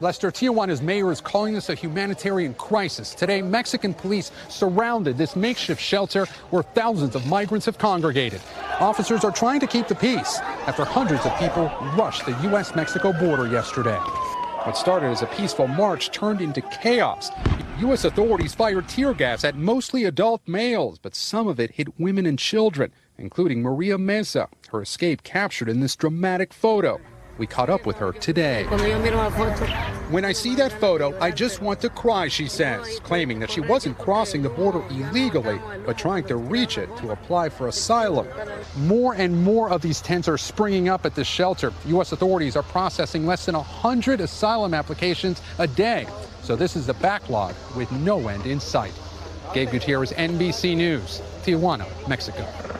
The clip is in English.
Lester, Tijuana's mayor is calling this a humanitarian crisis. Today, Mexican police surrounded this makeshift shelter where thousands of migrants have congregated. Officers are trying to keep the peace after hundreds of people rushed the U.S. Mexico border yesterday. What started as a peaceful march turned into chaos. U.S. authorities fired tear gas at mostly adult males, but some of it hit women and children, including Maria Meza, her escape captured in this dramatic photo. We caught up with her today. When I see that photo, I just want to cry, she says, claiming that she wasn't crossing the border illegally, but trying to reach it to apply for asylum. More and more of these tents are springing up at this shelter. U.S. authorities are processing less than 100 asylum applications a day. So this is a backlog with no end in sight. Gabe Gutierrez, NBC News, Tijuana, Mexico.